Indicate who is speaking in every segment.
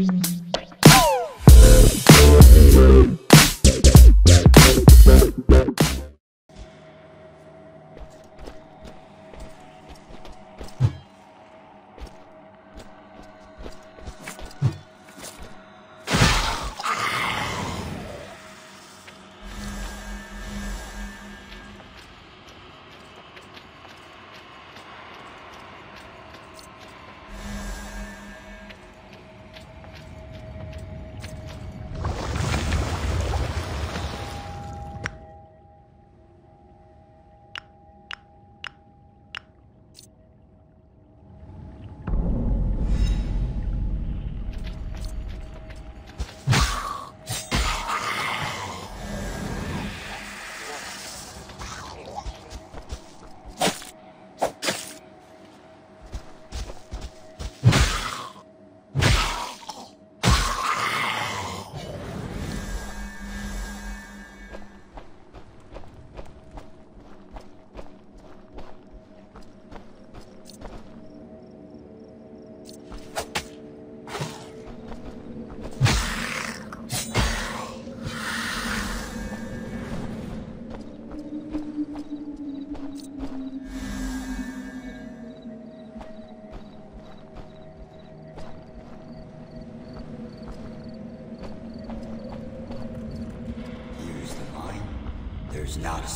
Speaker 1: Mm-hmm. Not a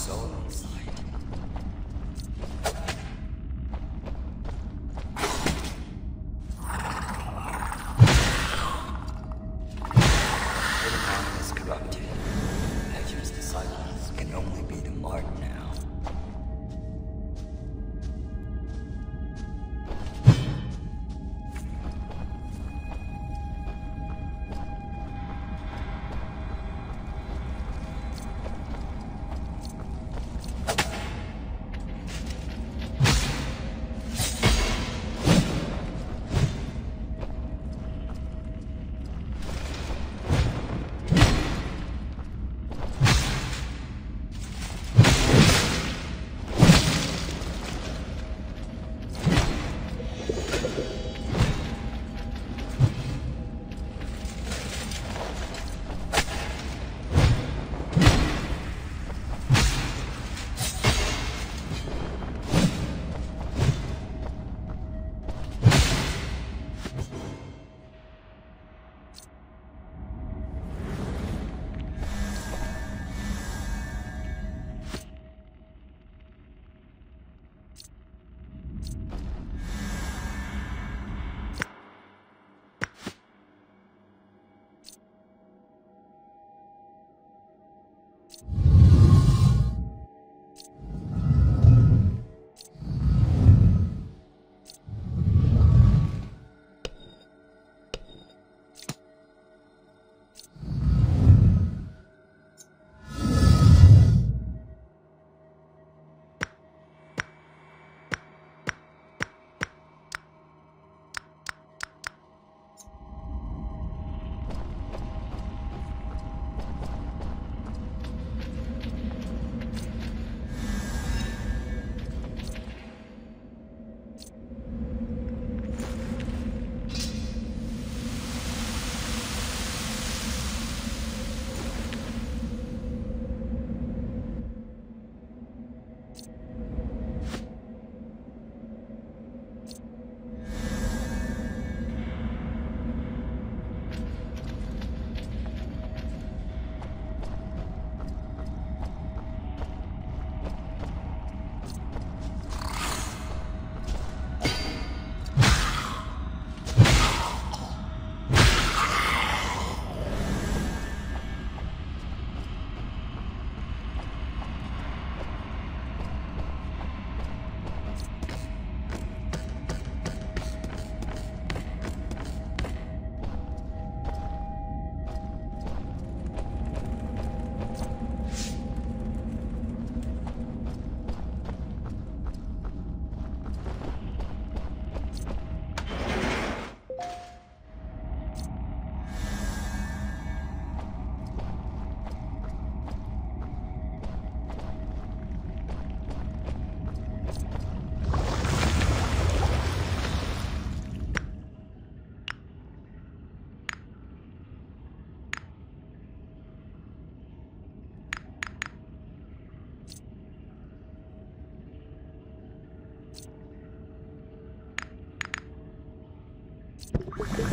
Speaker 1: Thank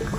Speaker 2: you.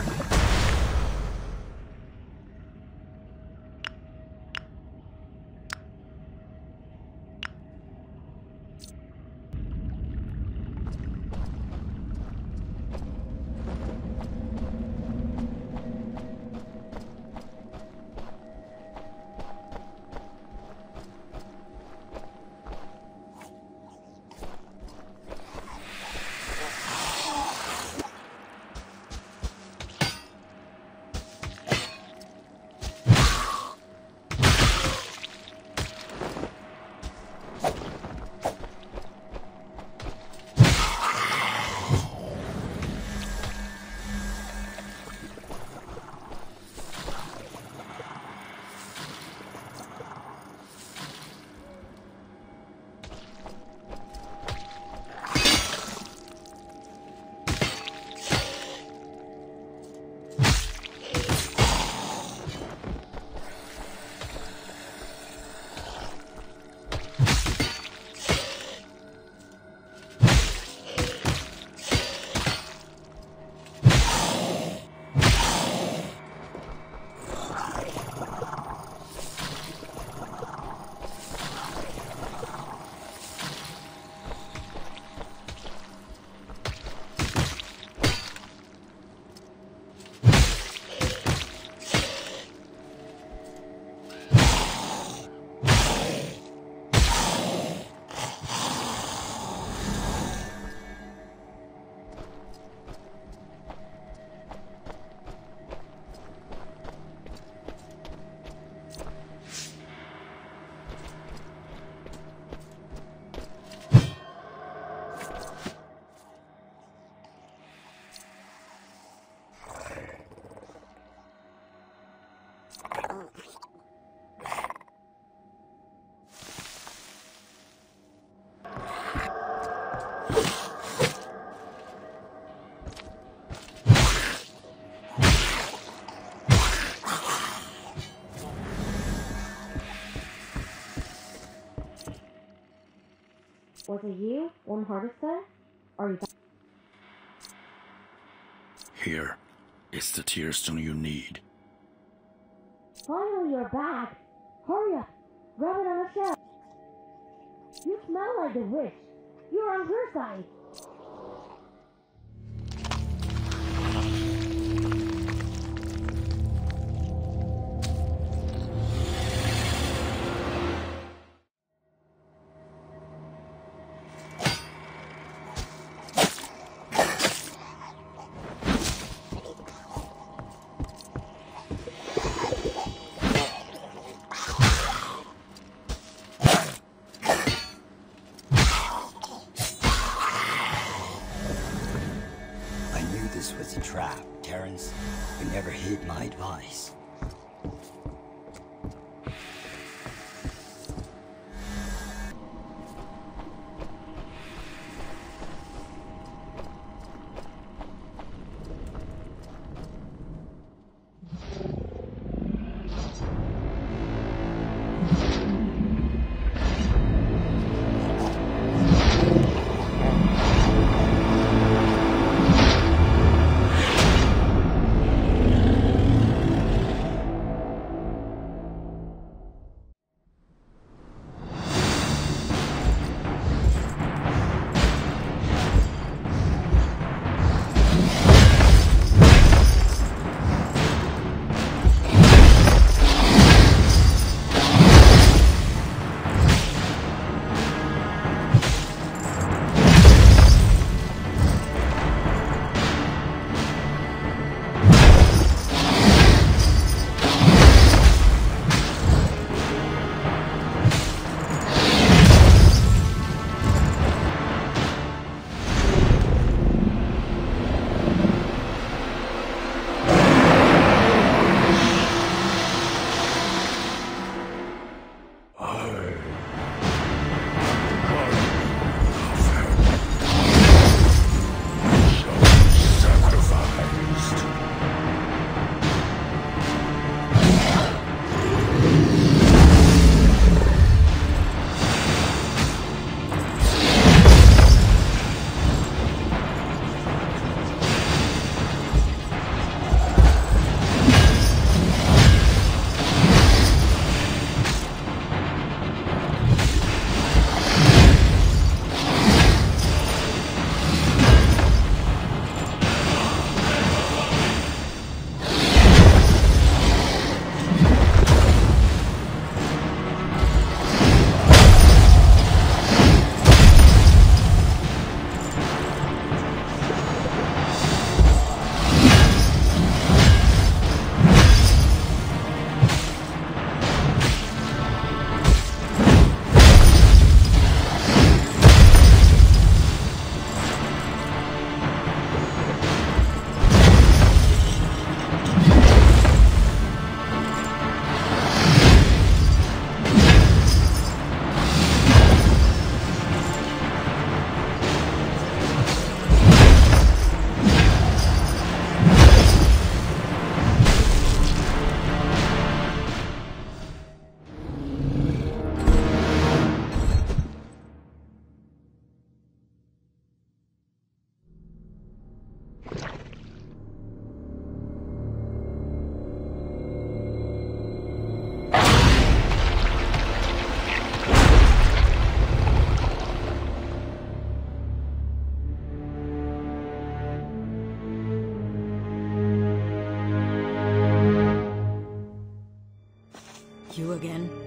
Speaker 2: Heart attack? Are you
Speaker 3: Here. It's the tearstone you need.
Speaker 2: Finally, you're back! Hurry up! Grab it on a shelf! You smell like the witch! You're on her side!
Speaker 4: Again?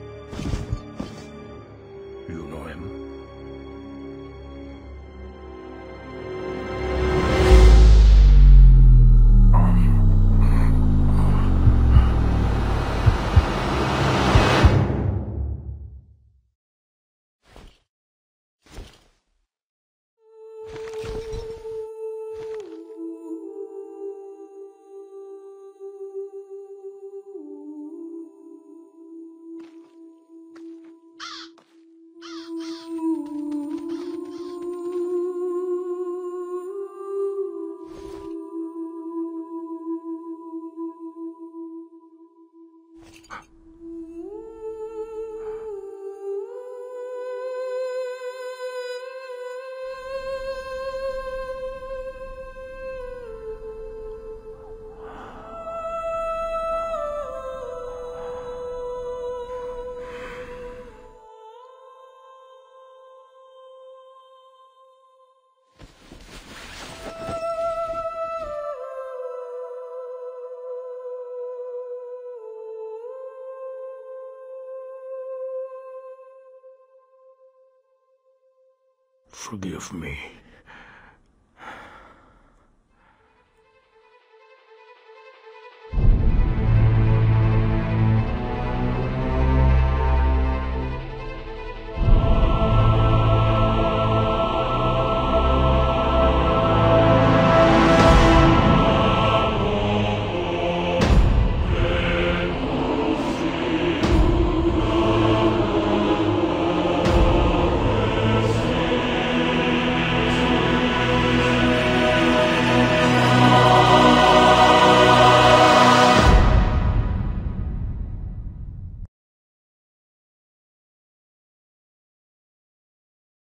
Speaker 3: Forgive me.